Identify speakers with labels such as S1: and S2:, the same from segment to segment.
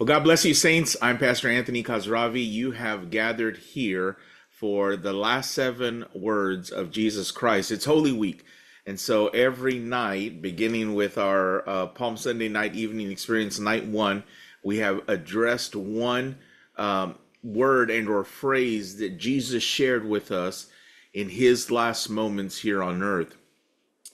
S1: Well, God bless you, saints. I'm Pastor Anthony Khosravi. You have gathered here for the last seven words of Jesus Christ. It's Holy Week. And so every night, beginning with our uh, Palm Sunday night evening experience, night one, we have addressed one um, word and or phrase that Jesus shared with us in his last moments here on earth.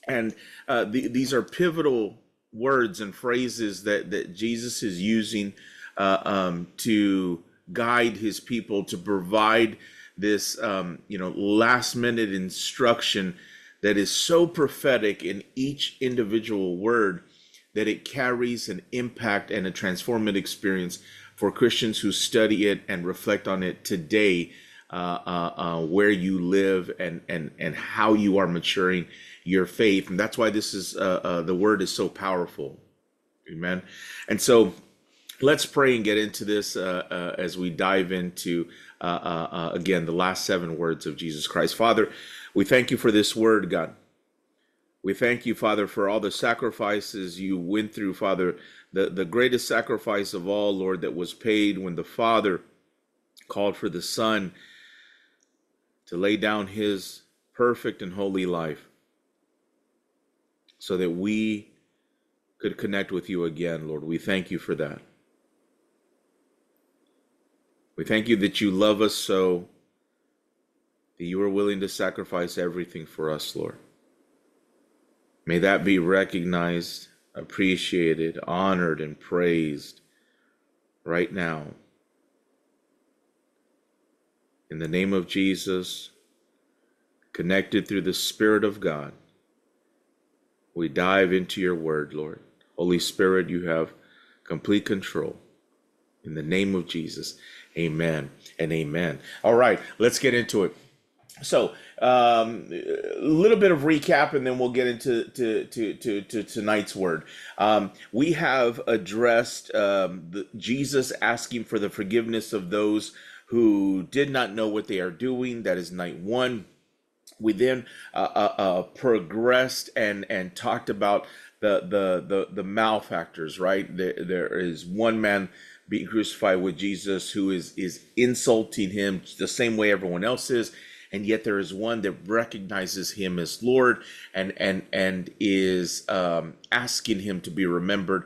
S1: And uh, the, these are pivotal words and phrases that, that Jesus is using uh, um, to guide his people to provide this um, you know last minute instruction that is so prophetic in each individual word that it carries an impact and a transformative experience for Christians who study it and reflect on it today, uh, uh, uh, where you live and and and how you are maturing your faith, and that's why this is uh, uh, the word is so powerful, amen. And so let's pray and get into this uh, uh, as we dive into uh, uh, uh, again the last seven words of Jesus Christ. Father, we thank you for this word, God. We thank you, Father, for all the sacrifices you went through, Father. The, the greatest sacrifice of all, Lord, that was paid when the Father called for the Son to lay down his perfect and holy life so that we could connect with you again, Lord. We thank you for that. We thank you that you love us so that you are willing to sacrifice everything for us, Lord. May that be recognized, appreciated, honored, and praised right now. In the name of Jesus, connected through the Spirit of God, we dive into your word, Lord. Holy Spirit, you have complete control. In the name of Jesus. Amen and amen. All right, let's get into it. So, um, a little bit of recap, and then we'll get into to, to, to, to tonight's word. Um, we have addressed um, the, Jesus asking for the forgiveness of those who did not know what they are doing. That is night one. We then uh, uh, uh, progressed and and talked about the the the, the malefactors. Right there, there is one man being crucified with Jesus who is is insulting him the same way everyone else is. And yet there is one that recognizes him as Lord and and and is um, asking him to be remembered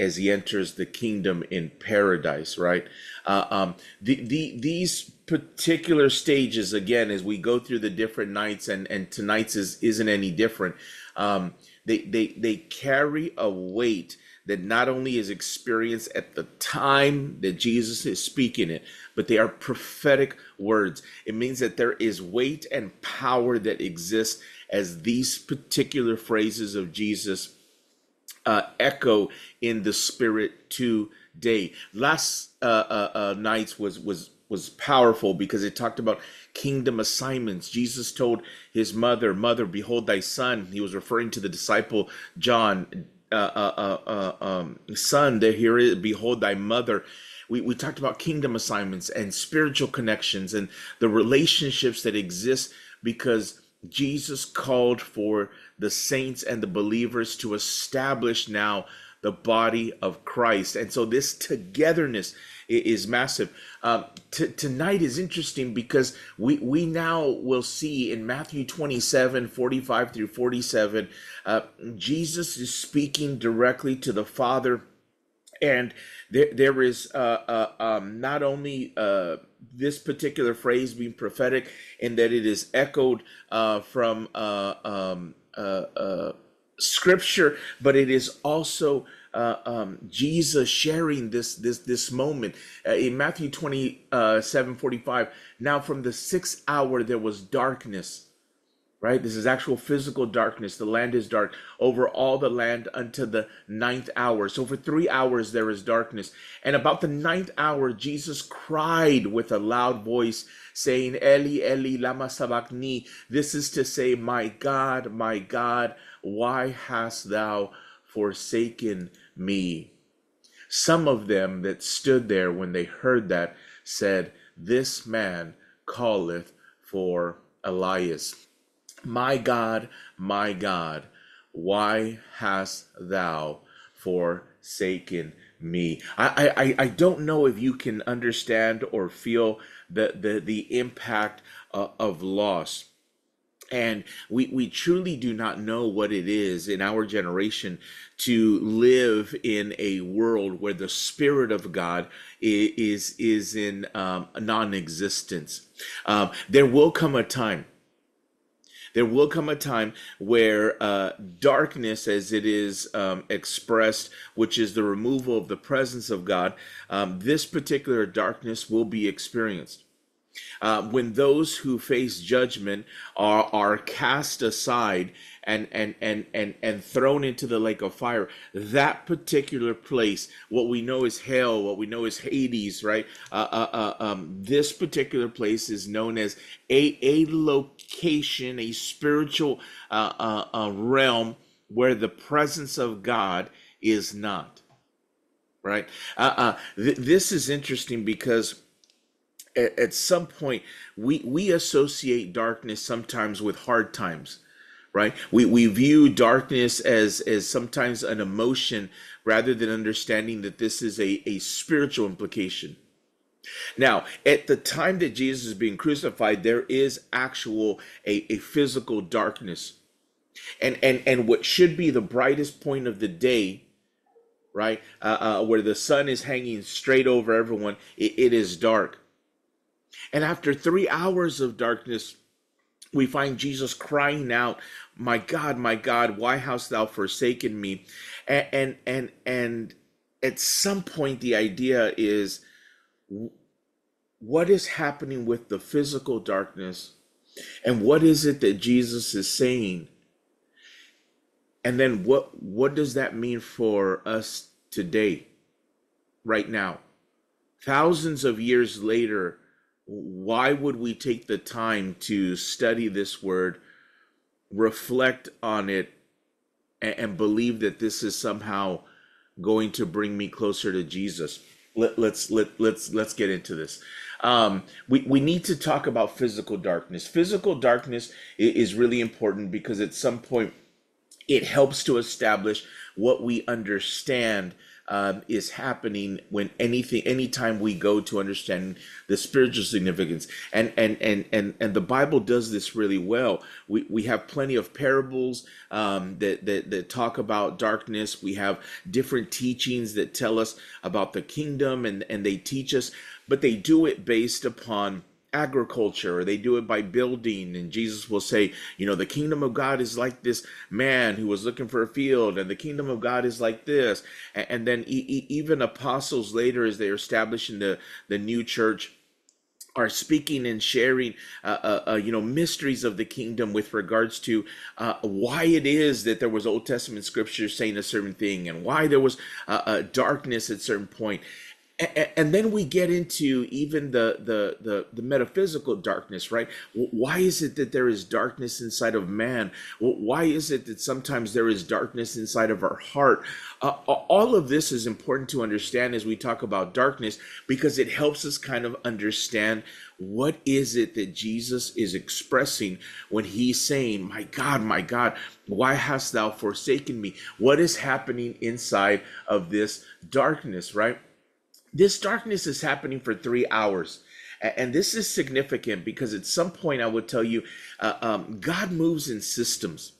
S1: as he enters the kingdom in paradise right? Uh, um, the, the these particular stages again as we go through the different nights and and tonight's is isn't any different. Um, they they they carry a weight that not only is experienced at the time that Jesus is speaking it, but they are prophetic words. It means that there is weight and power that exists as these particular phrases of Jesus uh, echo in the spirit today. Last uh, uh, uh, nights was was was powerful because it talked about kingdom assignments. Jesus told his mother, "Mother, behold thy son." He was referring to the disciple John uh, uh, uh, um, son, there here is, behold thy mother. We, we talked about kingdom assignments and spiritual connections and the relationships that exist because Jesus called for the saints and the believers to establish now the body of Christ. And so this togetherness is massive. Um, t- tonight is interesting because we, we now will see in Matthew 27 45 through 47, uh, Jesus is speaking directly to the Father. And there, there is uh, uh, um, not only uh, this particular phrase being prophetic, in that it is echoed uh, from uh, um, uh, scripture, but it is also uh, um, Jesus sharing this this this moment uh, in Matthew 27 45. Now, from the sixth hour, there was darkness. Right, this is actual physical darkness. The land is dark over all the land until the ninth hour. So, for three hours, there is darkness. And about the ninth hour, Jesus cried with a loud voice, saying, Eli, Eli, Lama Sabachthani. This is to say, My God, my God, why hast thou forsaken me. Some of them that stood there when they heard that said, This man calleth for Elias. My God, my God, why hast thou forsaken me. I, I, I don't know if you can understand or feel the, the, the impact uh, of loss. And we, we truly do not know what it is in our generation to live in a world where the Spirit of God is, is in um, non existence. Um, there will come a time there will come a time where uh, darkness, as it is um, expressed, which is the removal of the presence of God, um, this particular darkness will be experienced. Uh, when those who face judgment are, are cast aside and and and and and thrown into the lake of fire. That particular place what we know is hell what we know is hades right? Uh, uh, uh, um, this particular place is known as a a location a spiritual uh, uh, uh, realm where the presence of god is not right? Th- this is interesting because at, at some point we we associate darkness sometimes with hard times right? We we view darkness as as sometimes an emotion rather than understanding that this is a a spiritual implication. Now at the time that jesus is being crucified there is actual a, a physical darkness. And and and what should be the brightest point of the day right uh, uh, where the sun is hanging straight over everyone it, it is dark. And after three hours of darkness, we find Jesus crying out, "My God, my God, why hast thou forsaken me?" And and and, and at some point, the idea is, what is happening with the physical darkness, and what is it that Jesus is saying? And then what what does that mean for us today, right now, thousands of years later? Why would we take the time to study this word, reflect on it, and, and believe that this is somehow going to bring me closer to Jesus? Let, let's let let's let's get into this. Um, we we need to talk about physical darkness. Physical darkness is really important because at some point it helps to establish what we understand um, is happening when anything anytime we go to understand the spiritual significance. And and and and, and the bible does this really well. We, we have plenty of parables um, that, that that talk about darkness. We have different teachings that tell us about the kingdom and and they teach us but they do it based upon agriculture or they do it by building and jesus will say you know the kingdom of god is like this man who was looking for a field and the kingdom of god is like this. And, and then e- even apostles later as they're establishing the the new church are speaking and sharing, uh, uh, uh, you know, mysteries of the kingdom with regards to uh, why it is that there was Old Testament scripture saying a certain thing and why there was uh, uh, darkness at certain point and then we get into even the, the the the metaphysical darkness right why is it that there is darkness inside of man why is it that sometimes there is darkness inside of our heart uh, all of this is important to understand as we talk about darkness because it helps us kind of understand what is it that Jesus is expressing when he's saying, My God, my God, why hast thou forsaken me? What is happening inside of this darkness, right? This darkness is happening for three hours. And this is significant because at some point I would tell you, uh, um, God moves in systems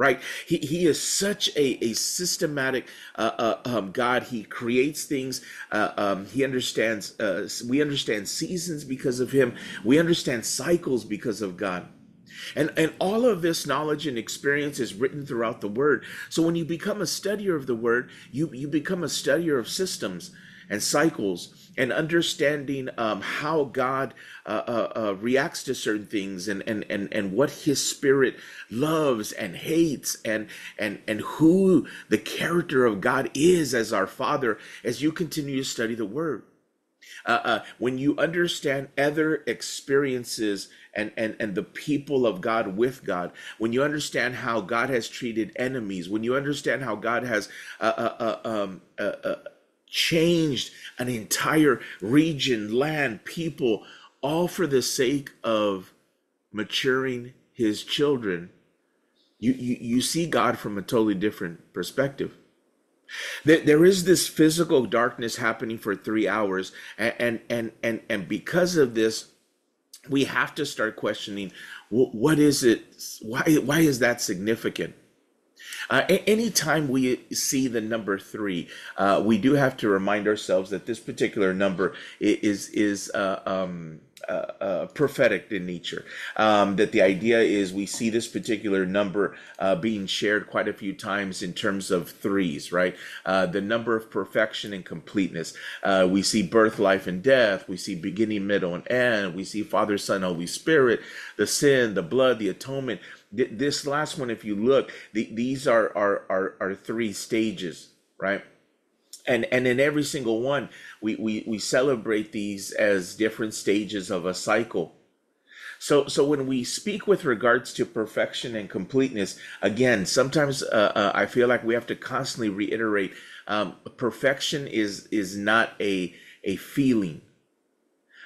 S1: right? He, he is such a, a systematic uh, uh, um, god. He creates things uh, um, he understands uh, we understand seasons because of him. We understand cycles because of god. And, and all of this knowledge and experience is written throughout the word. So when you become a studier of the word you, you become a studier of systems and cycles and understanding um, how God uh, uh, uh, reacts to certain things and, and, and, and what his spirit loves and hates and, and, and who the character of God is as our father as you continue to study the word. Uh, uh, when you understand other experiences and, and, and the people of God with God, when you understand how God has treated enemies, when you understand how God has uh, um, changed an entire region, land, people, all for the sake of maturing his children. You, you, you see God from a totally different perspective. There, there is this physical darkness happening for three hours, and and and and, and because of this, we have to start questioning wh- what is it? Why why is that significant? Uh, anytime we see the number three, uh, we do have to remind ourselves that this particular number is is uh, um, uh, uh, prophetic in nature. Um, that the idea is we see this particular number uh, being shared quite a few times in terms of threes, right? The number of perfection and completeness. We see birth, life, and death. We see beginning, middle, and end. We see Father, Son, Holy Spirit, the sin, the blood, the atonement. Th- This last one, if you look, the, these are, are are are three stages, right? and and in every single one we, we we celebrate these as different stages of a cycle. So so when we speak with regards to perfection and completeness again sometimes uh, uh, i feel like we have to constantly reiterate um, perfection is is not a a feeling.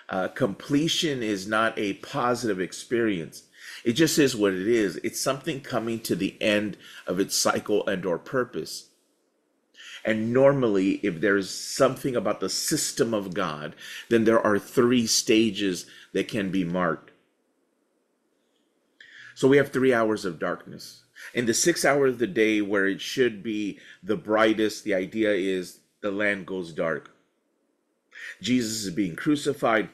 S1: Uh, completion is not a positive experience it just is what it is it's something coming to the end of its cycle and or purpose and normally, if there's something about the system of God, then there are three stages that can be marked. So we have three hours of darkness. In the six hours of the day where it should be the brightest, the idea is the land goes dark. Jesus is being crucified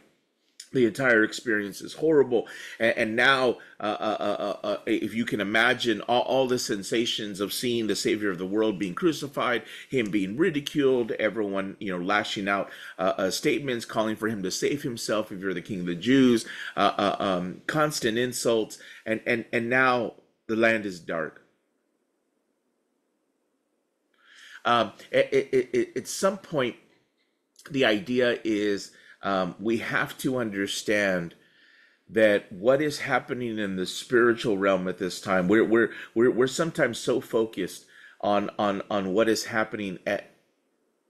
S1: the entire experience is horrible. And, and now uh, uh, uh, uh, uh, if you can imagine all, all the sensations of seeing the savior of the world being crucified him being ridiculed everyone you know lashing out uh, statements calling for him to save himself if you're the king of the jews um, constant insults. And and and now the land is dark. Um, at, at, at at some point the idea is um, we have to understand that what is happening in the spiritual realm at this time we're we're we're, we're sometimes so focused on on on what is happening at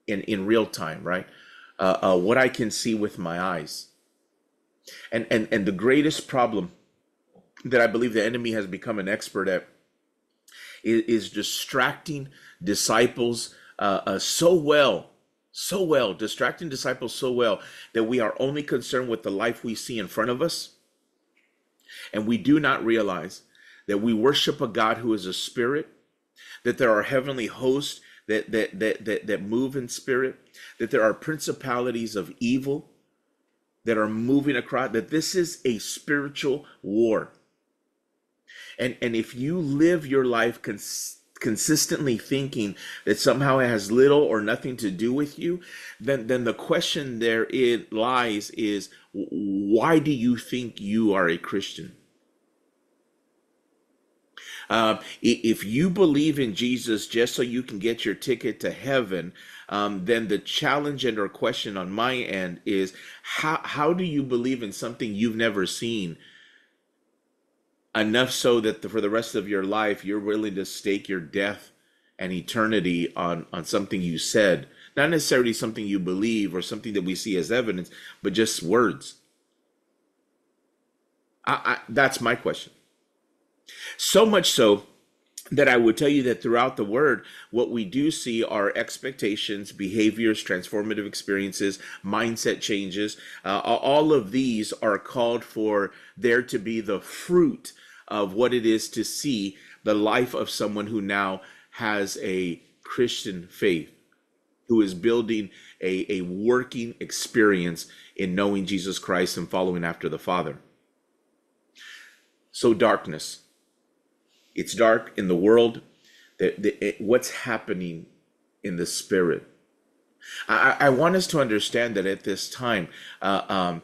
S1: in in real time right? Uh, uh, what i can see with my eyes. And and and the greatest problem that i believe the enemy has become an expert at is, is distracting disciples uh, uh, so well so well, distracting disciples so well that we are only concerned with the life we see in front of us. And we do not realize that we worship a God who is a spirit, that there are heavenly hosts that, that, that, that, that move in spirit, that there are principalities of evil that are moving across, that this is a spiritual war. And, and if you live your life cons- consistently thinking that somehow it has little or nothing to do with you, then then the question there it lies is why do you think you are a Christian? Um, if you believe in Jesus just so you can get your ticket to heaven, um, then the challenge and or question on my end is how how do you believe in something you've never seen enough so that the, for the rest of your life you're willing to stake your death and eternity on on something you said. Not necessarily something you believe or something that we see as evidence but just words. I, I that's my question. So much so that I would tell you that throughout the word, what we do see are expectations, behaviors, transformative experiences, mindset changes. Uh, all of these are called for there to be the fruit of what it is to see the life of someone who now has a Christian faith, who is building a, a working experience in knowing Jesus Christ and following after the Father. So, darkness it's dark in the world. The, the, it- what's happening in the spirit? I, I want us to understand that at this time, uh, um,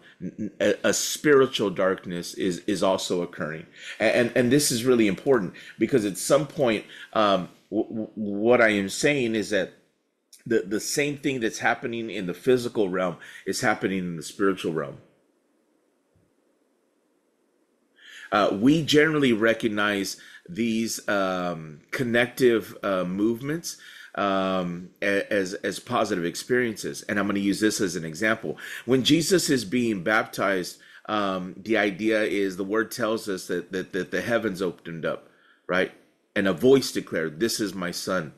S1: a, a spiritual darkness is is also occurring, and and this is really important because at some point, um, w- what I am saying is that the the same thing that's happening in the physical realm is happening in the spiritual realm. Uh, we generally recognize these um, connective uh, movements um, as as positive experiences, and I'm going to use this as an example. When Jesus is being baptized, um, the idea is the word tells us that, that that the heavens opened up, right, and a voice declared, "This is my son."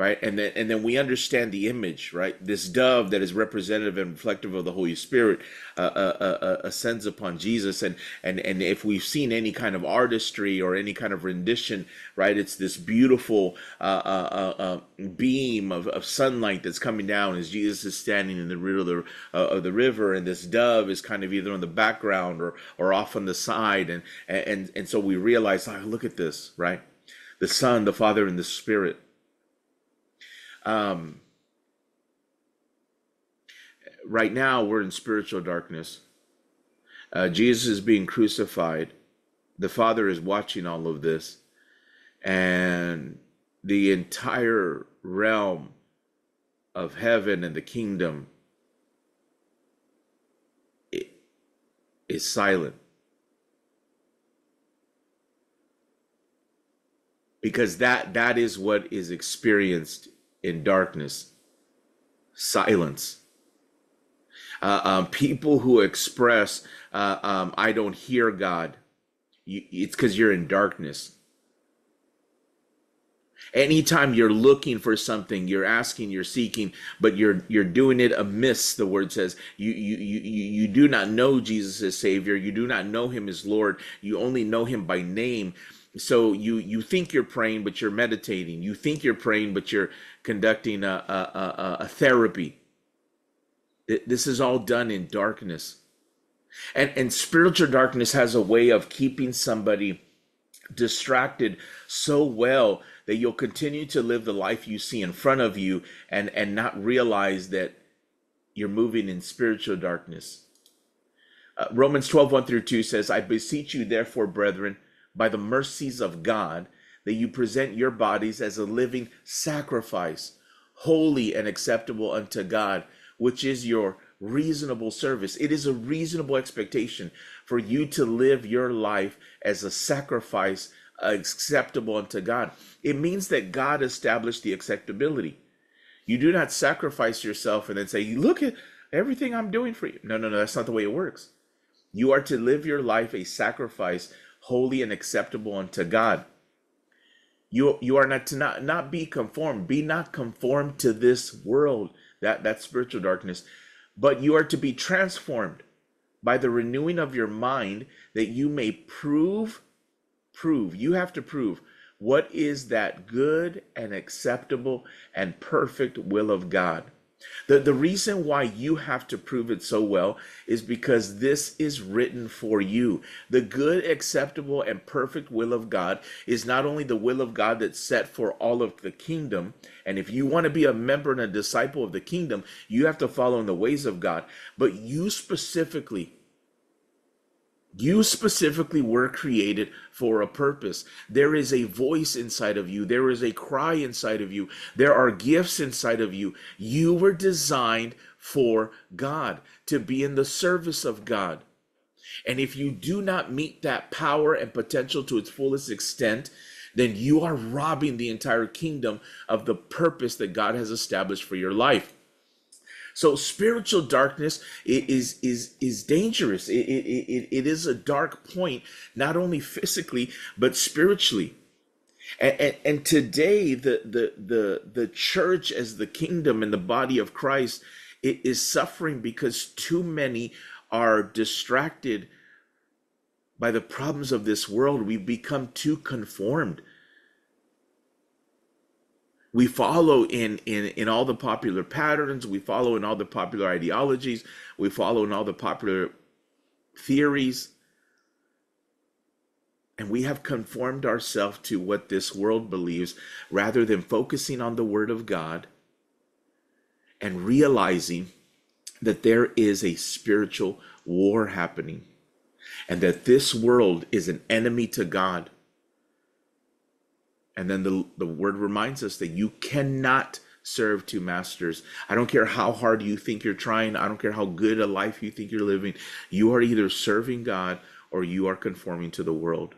S1: Right? And then and then we understand the image right? This dove that is representative and reflective of the holy spirit uh, uh, uh, uh, ascends upon jesus. And and and if we've seen any kind of artistry or any kind of rendition right it's this beautiful uh, uh, beam of, of sunlight that's coming down as jesus is standing in the middle of the, of the river. And this dove is kind of either on the background or or off on the side. And and and so we realize oh, look at this right? The son the father and the spirit um, right now, we're in spiritual darkness. Uh, Jesus is being crucified. The Father is watching all of this. And the entire realm of heaven and the kingdom is silent. Because that that is what is experienced in darkness, silence. Uh, um, people who express, uh, um, I don't hear God, you, it's because you're in darkness. Anytime you're looking for something, you're asking, you're seeking, but you're you're doing it amiss. The word says you you you you do not know Jesus as Savior. You do not know Him as Lord. You only know Him by name so you you think you're praying but you're meditating you think you're praying but you're conducting a, a, a, a therapy. This is all done in darkness. And and spiritual darkness has a way of keeping somebody distracted so well that you'll continue to live the life you see in front of you and and not realize that you're moving in spiritual darkness. Uh, romans 12 1 through 2 says i beseech you therefore brethren by the mercies of God that you present your bodies as a living sacrifice, holy and acceptable unto God, which is your reasonable service. It is a reasonable expectation for you to live your life as a sacrifice acceptable unto God. It means that God established the acceptability. You do not sacrifice yourself and then say, Look at everything I'm doing for you. No, no, no, that's not the way it works. You are to live your life a sacrifice holy and acceptable unto God. You, you are not to not, not be conformed. Be not conformed to this world, that, that spiritual darkness, but you are to be transformed by the renewing of your mind that you may prove, prove, you have to prove what is that good and acceptable and perfect will of God. The, the reason why you have to prove it so well is because this is written for you. The good, acceptable, and perfect will of God is not only the will of God that's set for all of the kingdom. And if you want to be a member and a disciple of the kingdom, you have to follow in the ways of God. But you specifically you specifically were created for a purpose. There is a voice inside of you. There is a cry inside of you. There are gifts inside of you. You were designed for God, to be in the service of God. And if you do not meet that power and potential to its fullest extent, then you are robbing the entire kingdom of the purpose that God has established for your life. So spiritual darkness is is is dangerous. It, it, it, it is a dark point, not only physically but spiritually. And, and, and today, the, the the the church as the kingdom and the body of Christ it is suffering because too many are distracted by the problems of this world. We become too conformed we follow in in in all the popular patterns. We follow in all the popular ideologies. We follow in all the popular theories. And we have conformed ourselves to what this world believes rather than focusing on the word of god and realizing that there is a spiritual war happening and that this world is an enemy to god and then the, the word reminds us that you cannot serve two masters. I don't care how hard you think you're trying, I don't care how good a life you think you're living. You are either serving God or you are conforming to the world.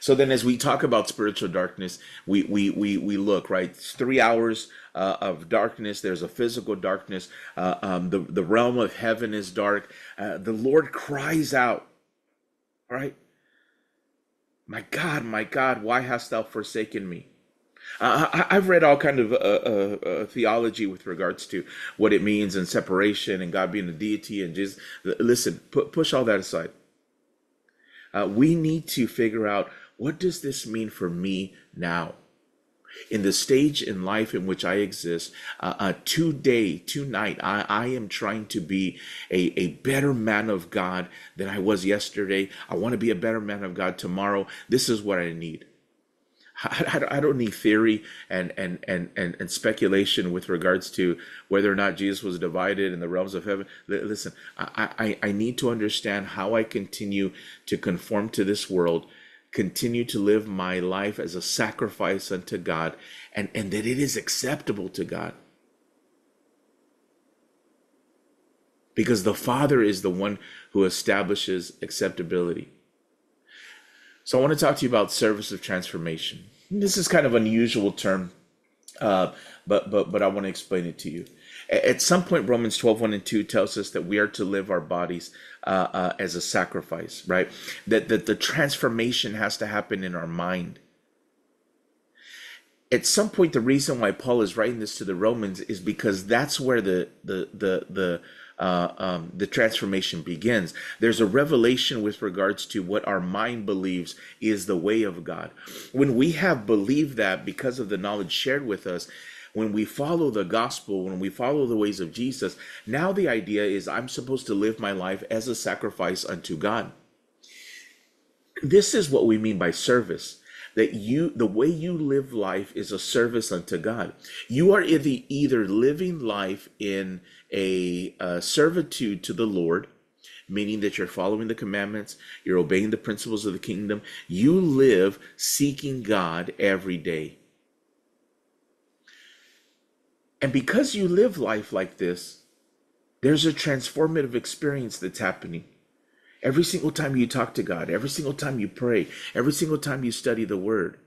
S1: So then, as we talk about spiritual darkness, we we we we look right. It's three hours uh, of darkness. There's a physical darkness. Uh, um, the the realm of heaven is dark. Uh, the Lord cries out. Right My God, my God, why hast thou forsaken me? Uh, I, have read all kind of uh, uh, uh, theology with regards to what it means and separation and God being a deity and just listen, put, push all that aside. Uh, we need to figure out what does this mean for me now? In the stage in life in which I exist, uh, uh, today, tonight, I, I am trying to be a, a better man of God than I was yesterday. I want to be a better man of God tomorrow. This is what I need. I, I, don't need theory and, and, and, and, and speculation with regards to whether or not Jesus was divided in the realms of heaven. Listen, I, I, I need to understand how I continue to conform to this world continue to live my life as a sacrifice unto God and, and that it is acceptable to God. Because the Father is the one who establishes acceptability. So I want to talk to you about service of transformation. This is kind of unusual term, uh, but but but I want to explain it to you. At some point, Romans 12, 1 and 2 tells us that we are to live our bodies uh, uh, as a sacrifice, right? That, that the transformation has to happen in our mind. At some point, the reason why Paul is writing this to the Romans is because that's where the the the the uh, um, the transformation begins. There's a revelation with regards to what our mind believes is the way of God. When we have believed that because of the knowledge shared with us, when we follow the gospel, when we follow the ways of Jesus, now the idea is I'm supposed to live my life as a sacrifice unto God. This is what we mean by service that you the way you live life is a service unto god you are either, either living life in a, a servitude to the lord meaning that you're following the commandments you're obeying the principles of the kingdom you live seeking god every day and because you live life like this, there's a transformative experience that's happening. Every single time you talk to God, every single time you pray, every single time you study the word.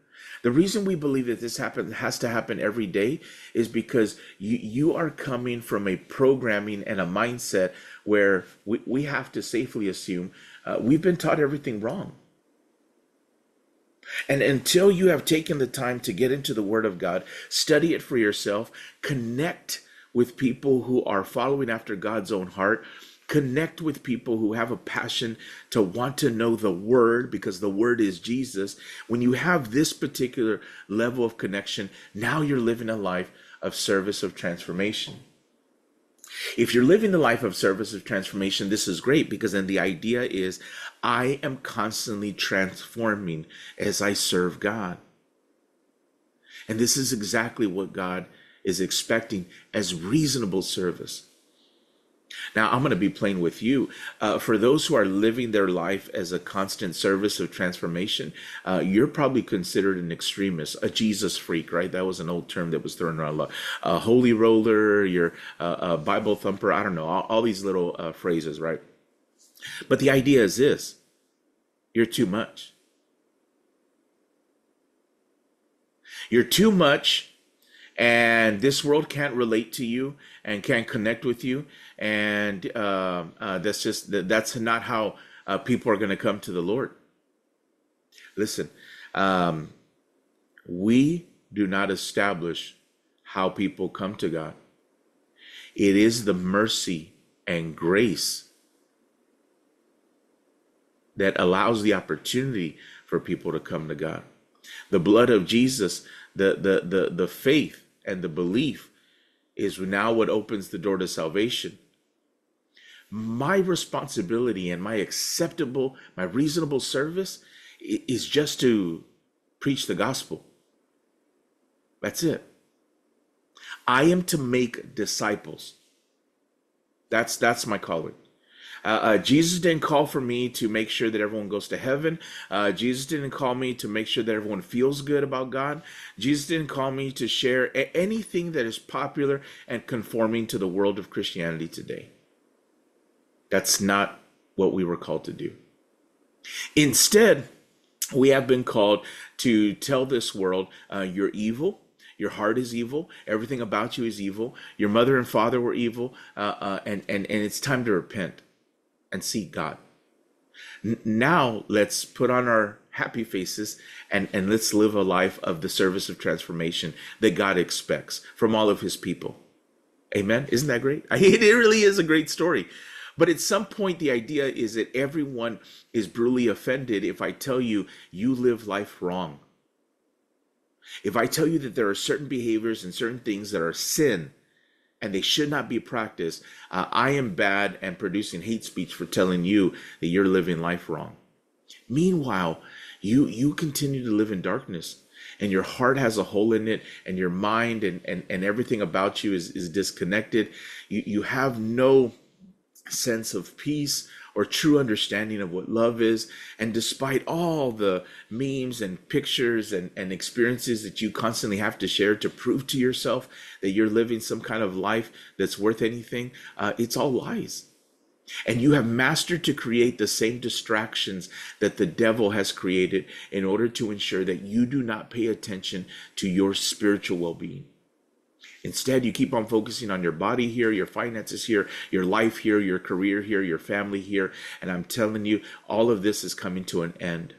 S1: The reason we believe that this happen, has to happen every day is because you, you are coming from a programming and a mindset where we, we have to safely assume uh, we've been taught everything wrong. And until you have taken the time to get into the Word of God, study it for yourself, connect with people who are following after God's own heart, connect with people who have a passion to want to know the Word because the Word is Jesus. When you have this particular level of connection, now you're living a life of service of transformation. If you're living the life of service of transformation, this is great because then the idea is I am constantly transforming as I serve God. And this is exactly what God is expecting as reasonable service. Now, I'm going to be plain with you. Uh, for those who are living their life as a constant service of transformation, uh, you're probably considered an extremist, a Jesus freak, right? That was an old term that was thrown around a lot. A holy roller, you're a Bible thumper, I don't know, all, all these little uh, phrases, right? But the idea is this you're too much. You're too much, and this world can't relate to you and can't connect with you. And uh, uh, that's just that's not how uh, people are going to come to the Lord. Listen, um, we do not establish how people come to God. It is the mercy and grace that allows the opportunity for people to come to God. The blood of Jesus, the the the the faith and the belief is now what opens the door to salvation. My responsibility and my acceptable, my reasonable service is just to preach the gospel. That's it. I am to make disciples. That's that's my calling. Uh, uh, Jesus didn't call for me to make sure that everyone goes to heaven. Uh, Jesus didn't call me to make sure that everyone feels good about God. Jesus didn't call me to share a- anything that is popular and conforming to the world of Christianity today. That's not what we were called to do. Instead, we have been called to tell this world uh, you're evil. Your heart is evil. Everything about you is evil. Your mother and father were evil, uh, uh, and and and it's time to repent and seek God. N- now let's put on our happy faces and, and let's live a life of the service of transformation that God expects from all of his people. Amen. Isn't that great? It really is a great story. But at some point, the idea is that everyone is brutally offended if I tell you you live life wrong. If I tell you that there are certain behaviors and certain things that are sin and they should not be practiced, uh, I am bad and producing hate speech for telling you that you're living life wrong. Meanwhile, you you continue to live in darkness and your heart has a hole in it and your mind and, and, and everything about you is, is disconnected. You, you have no sense of peace or true understanding of what love is. And despite all the memes and pictures and, and experiences that you constantly have to share to prove to yourself that you're living some kind of life that's worth anything, uh, it's all lies. And you have mastered to create the same distractions that the devil has created in order to ensure that you do not pay attention to your spiritual well being. Instead, you keep on focusing on your body here, your finances here, your life here, your career here, your family here. And I'm telling you, all of this is coming to an end.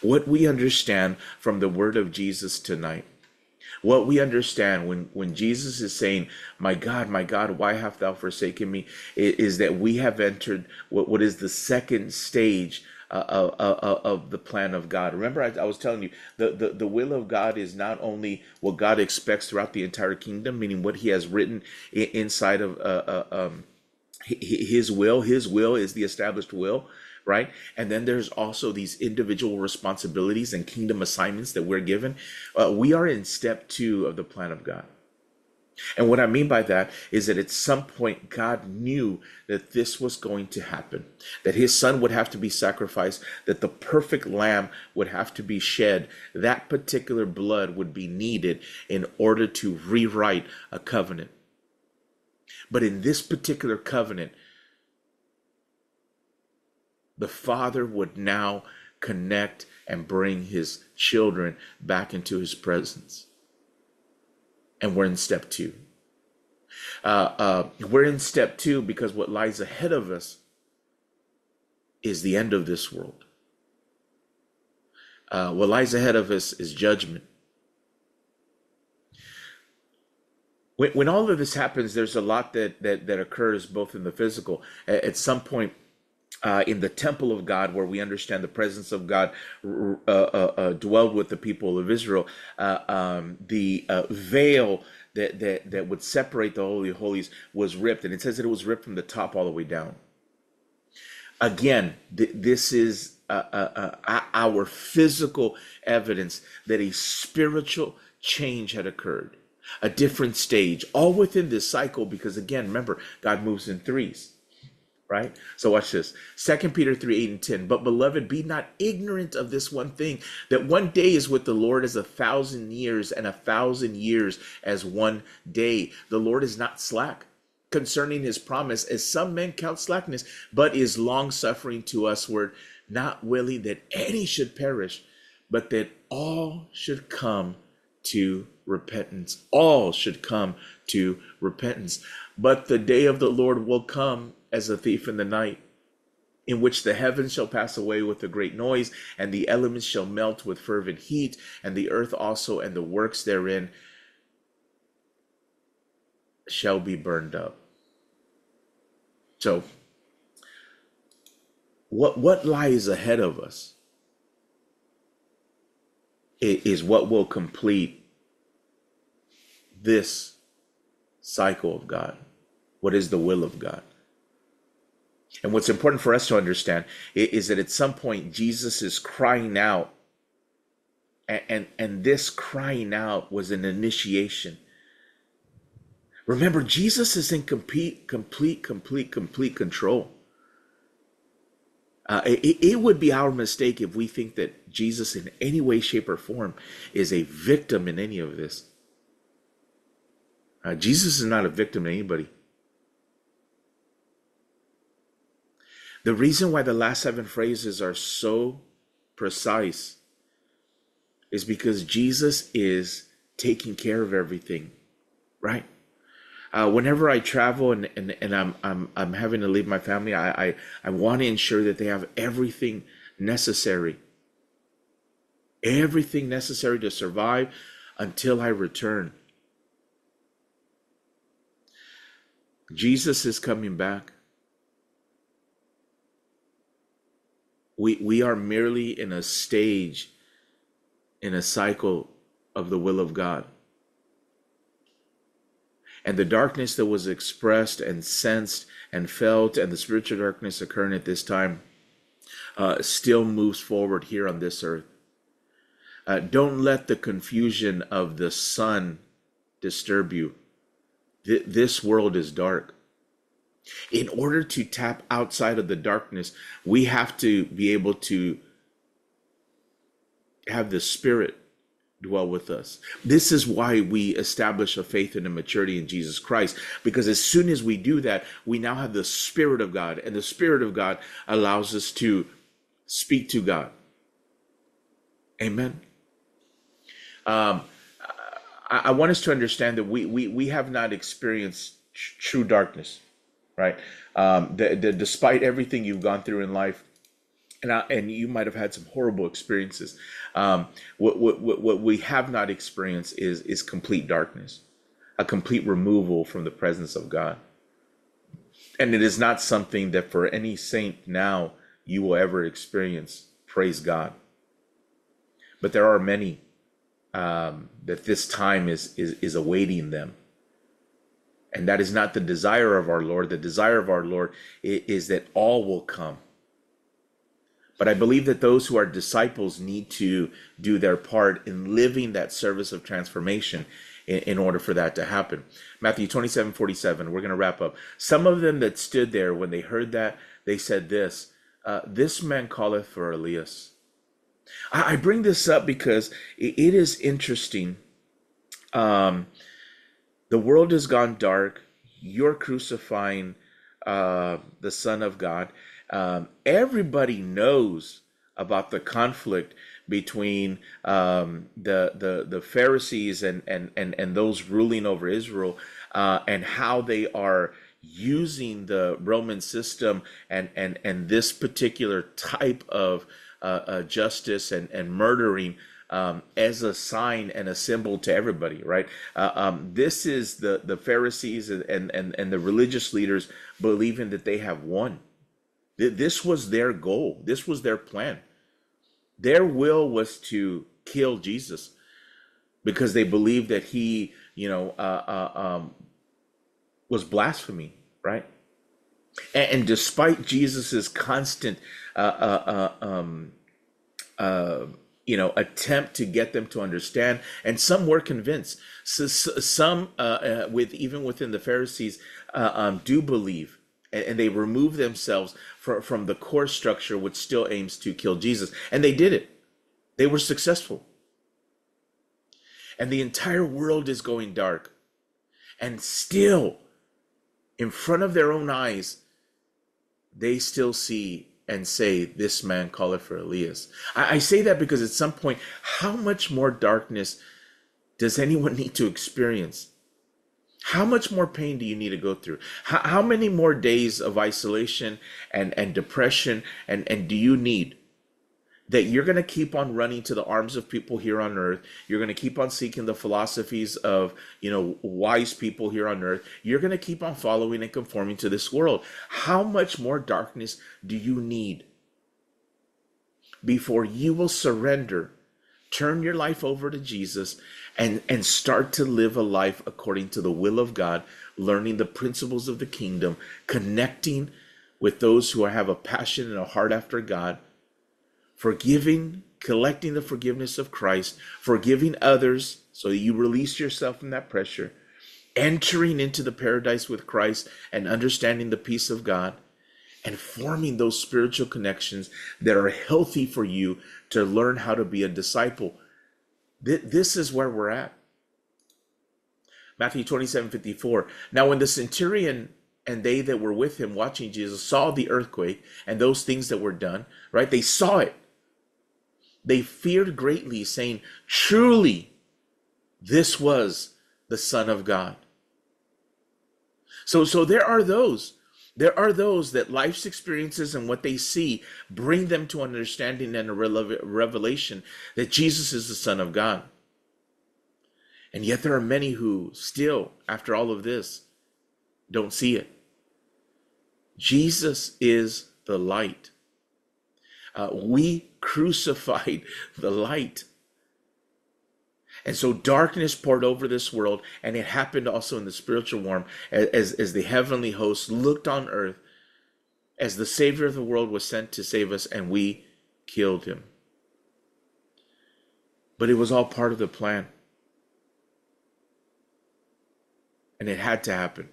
S1: What we understand from the word of Jesus tonight, what we understand when, when Jesus is saying, My God, my God, why hast thou forsaken me? is that we have entered what, what is the second stage uh, of the plan of God. Remember, I, I, was telling you the, the the will of God is not only what God expects throughout the entire kingdom, meaning what He has written inside of uh, uh, um, His will. His will is the established will right? And then there's also these individual responsibilities and kingdom assignments that we're given. Uh, we are in step two of the plan of God. And what I mean by that is that at some point, God knew that this was going to happen, that his son would have to be sacrificed, that the perfect lamb would have to be shed. That particular blood would be needed in order to rewrite a covenant. But in this particular covenant, the father would now connect and bring his children back into his presence and we're in step two. Uh, uh, we're in step two because what lies ahead of us is the end of this world. Uh, what lies ahead of us is judgment. When, when all of this happens, there's a lot that, that, that occurs both in the physical. At, at some point, uh, in the temple of God, where we understand the presence of God uh, uh, uh, dwelled with the people of Israel, uh, um, the uh, veil that, that, that would separate the Holy of Holies was ripped. And it says that it was ripped from the top all the way down. Again, th- this is our physical evidence that a spiritual change had occurred, a different stage, all within this cycle, because again, remember, God moves in threes right? So watch this. Second Peter 3, 8 and 10. But beloved, be not ignorant of this one thing, that one day is with the Lord as a thousand years, and a thousand years as one day. The Lord is not slack concerning his promise, as some men count slackness, but is long suffering to usward, not willing that any should perish, but that all should come to repentance. All should come to repentance. But the day of the Lord will come as a thief in the night, in which the heavens shall pass away with a great noise, and the elements shall melt with fervent heat, and the earth also and the works therein shall be burned up. So, what, what lies ahead of us is what will complete this cycle of God. What is the will of God? And what's important for us to understand is that at some point Jesus is crying out, and, and, and this crying out was an initiation. Remember, Jesus is in complete, complete, complete, complete control. Uh, it, it, would be our mistake if we think that Jesus, in any way, shape, or form, is a victim in any of this. Uh, Jesus is not a victim to anybody. The reason why the last seven phrases are so precise is because Jesus is taking care of everything, right? Uh, whenever I travel and, and, and I'm, I'm, I'm having to leave my family, I, I, I want to ensure that they have everything necessary. Everything necessary to survive until I return. Jesus is coming back. We, we are merely in a stage, in a cycle of the will of God. And the darkness that was expressed and sensed and felt, and the spiritual darkness occurring at this time, uh, still moves forward here on this earth. Uh, don't let the confusion of the sun disturb you. Th- this world is dark. In order to tap outside of the darkness, we have to be able to have the Spirit dwell with us. This is why we establish a faith and a maturity in Jesus Christ, because as soon as we do that, we now have the Spirit of God, and the Spirit of God allows us to speak to God. Amen. Um, I, I want us to understand that we we we have not experienced tr- true darkness, right? Um, the, the, despite everything you've gone through in life, and I, and you might have had some horrible experiences. Um, what, what what what we have not experienced is is complete darkness, a complete removal from the presence of God. And it is not something that for any saint now you will ever experience. Praise God. But there are many um, that this time is, is is awaiting them. And that is not the desire of our Lord. The desire of our Lord is, that all will come. But I believe that those who are disciples need to do their part in living that service of transformation in, in order for that to happen. Matthew 27 47, we're going to wrap up. Some of them that stood there, when they heard that, they said this uh, This man calleth for Elias. I, I bring this up because it, it is interesting. Um, the world has gone dark. You're crucifying uh, the Son of God. Um, everybody knows about the conflict between um, the, the the Pharisees and and and and those ruling over Israel, uh, and how they are using the Roman system and and and this particular type of uh, uh, justice and and murdering um, as a sign and a symbol to everybody, right? Uh, um, this is the the Pharisees and, and and the religious leaders believing that they have won. This was their goal. This was their plan. Their will was to kill Jesus because they believed that he, you know, uh, uh, um, was blasphemy, right? And, and despite Jesus's constant, uh, uh, uh um, uh, you know, attempt to get them to understand, and some were convinced. So, some, uh, with even within the Pharisees, um, do believe and, and they remove themselves from, from the core structure which still aims to kill Jesus. And they did it. They were successful. And the entire world is going dark. And still, in front of their own eyes, they still see and say, This man calleth for Elias. I, I, say that because at some point, how much more darkness does anyone need to experience how much more pain do you need to go through? How, how many more days of isolation and, and depression and, and do you need? That you're going to keep on running to the arms of people here on earth. You're going to keep on seeking the philosophies of, you know, wise people here on earth. You're going to keep on following and conforming to this world. How much more darkness do you need before you will surrender turn your life over to Jesus and and start to live a life according to the will of God, learning the principles of the kingdom, connecting with those who have a passion and a heart after God, forgiving, collecting the forgiveness of Christ, forgiving others so that you release yourself from that pressure, entering into the paradise with Christ and understanding the peace of God and forming those spiritual connections that are healthy for you to learn how to be a disciple. This is where we're at. Matthew 27 54. Now, when the centurion and they that were with him watching Jesus saw the earthquake and those things that were done, right? They saw it. They feared greatly, saying, Truly, this was the Son of God. So, so there are those. There are those that life's experiences and what they see bring them to understanding and a revelation that Jesus is the Son of God. And yet there are many who still, after all of this, don't see it. Jesus is the light. Uh, we crucified the light. And so darkness poured over this world, and it happened also in the spiritual realm as, as the heavenly hosts looked on earth as the Savior of the world was sent to save us, and we killed him. But it was all part of the plan. And it had to happen.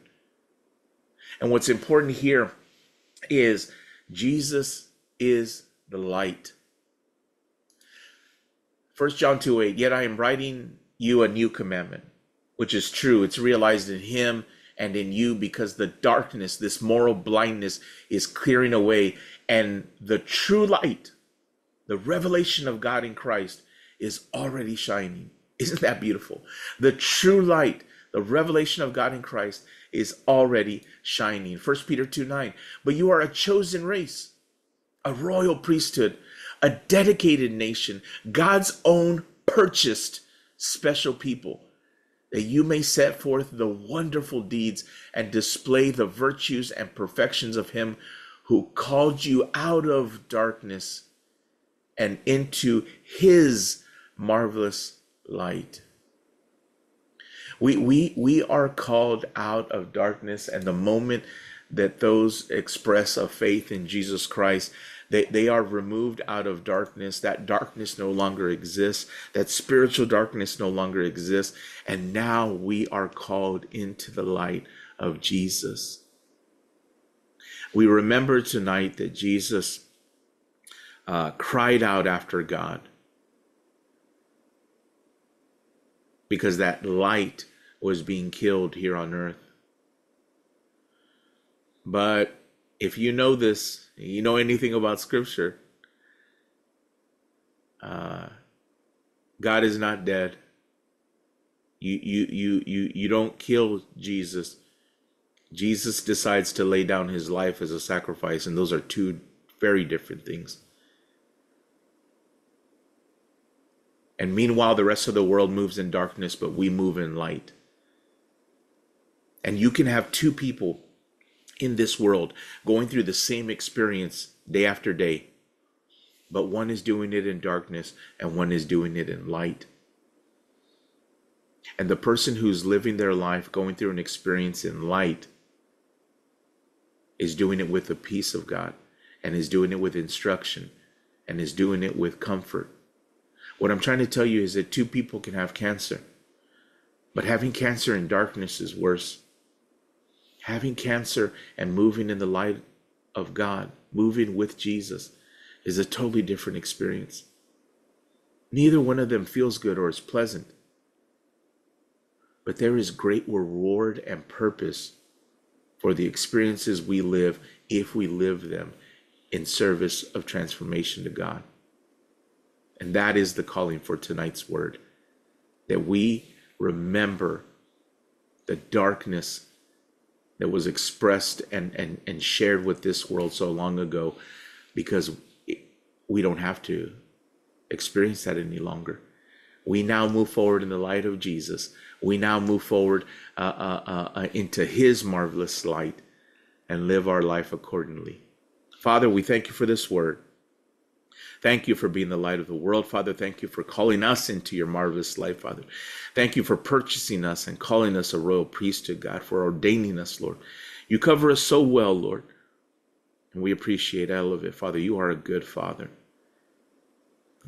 S1: And what's important here is Jesus is the light. 1 John 2 8, yet I am writing you a new commandment, which is true. It's realized in him and in you because the darkness, this moral blindness, is clearing away. And the true light, the revelation of God in Christ, is already shining. Isn't that beautiful? The true light, the revelation of God in Christ, is already shining. 1 Peter 2 9. But you are a chosen race, a royal priesthood, a dedicated nation, God's own purchased special people, that you may set forth the wonderful deeds and display the virtues and perfections of Him who called you out of darkness and into His marvelous light. We, we, we are called out of darkness, and the moment that those express a faith in Jesus Christ, they, they are removed out of darkness. That darkness no longer exists. That spiritual darkness no longer exists. And now we are called into the light of Jesus. We remember tonight that Jesus uh, cried out after God. because that light was being killed here on earth. But if you know this, you know anything about Scripture, uh, God is not dead. You you you you you don't kill Jesus. Jesus decides to lay down his life as a sacrifice, and those are two very different things. And meanwhile, the rest of the world moves in darkness, but we move in light. And you can have two people in this world going through the same experience day after day, but one is doing it in darkness and one is doing it in light. And the person who's living their life going through an experience in light is doing it with the peace of God and is doing it with instruction and is doing it with comfort what I'm trying to tell you is that two people can have cancer, but having cancer in darkness is worse. Having cancer and moving in the light of God, moving with Jesus, is a totally different experience. Neither one of them feels good or is pleasant. But there is great reward and purpose for the experiences we live if we live them in service of transformation to God. And that is the calling for tonight's word that we remember the darkness that was expressed and, and, and shared with this world so long ago because we don't have to experience that any longer. We now move forward in the light of Jesus. We now move forward uh, uh, uh, uh into His marvelous light and live our life accordingly. Father, we thank you for this word. Thank you for being the light of the world, Father. Thank you for calling us into your marvelous life, Father. Thank you for purchasing us and calling us a royal priesthood, God, for ordaining us, Lord. You cover us so well, Lord. And we appreciate all of it, Father. You are a good Father.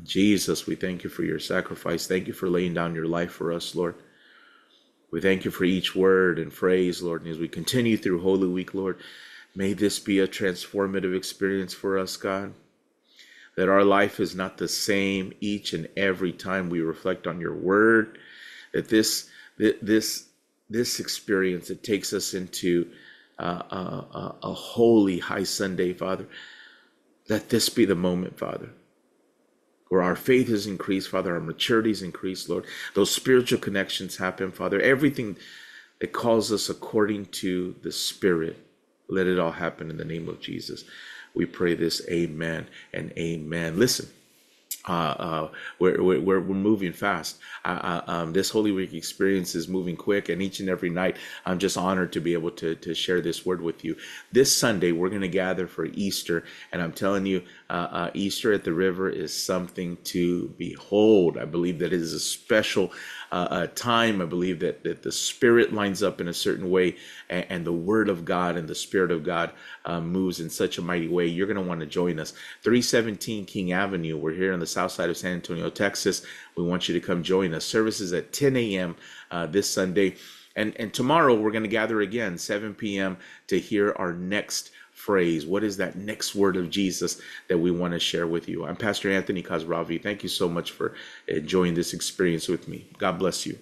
S1: Jesus, we thank you for your sacrifice. Thank you for laying down your life for us, Lord. We thank you for each word and phrase, Lord. And as we continue through Holy Week, Lord, may this be a transformative experience for us, God that our life is not the same each and every time we reflect on your word that this this this experience it takes us into uh, a, a, a holy high sunday father let this be the moment father where our faith is increased father our maturity is increased lord those spiritual connections happen father everything that calls us according to the Spirit. Let it all happen in the name of Jesus. We pray this, amen and amen. Listen, uh, uh, we're, we're, we're moving fast. Uh, um, this Holy Week experience is moving quick, and each and every night, I'm just honored to be able to, to share this word with you. This Sunday, we're going to gather for Easter, and I'm telling you, uh, uh, Easter at the river is something to behold. I believe that it is a special uh, time. I believe that, that the Spirit lines up in a certain way, and, and the Word of God and the Spirit of God moves in such a mighty way. You're going to want to join us. 317 King Avenue. We're here on the south side of San Antonio, Texas. We want you to come join us. Services at 10 a.m. Uh, this Sunday. And, and tomorrow we're going to gather again, 7 p.m., to hear our next phrase. What is that next word of Jesus that we want to share with you? I'm Pastor Anthony Khosravi. Thank you so much for uh, enjoying this experience with me. God bless you.